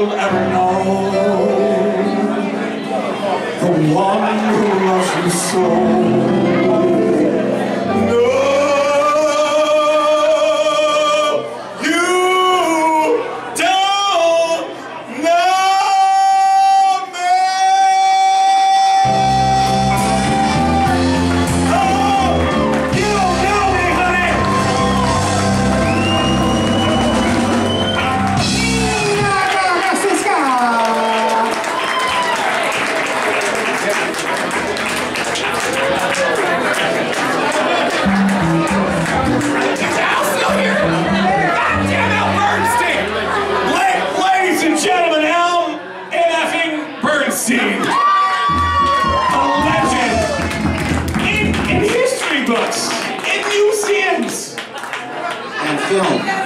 Will ever know. The one who loves me so. Seen, a legend in, in history books, in museums, and film.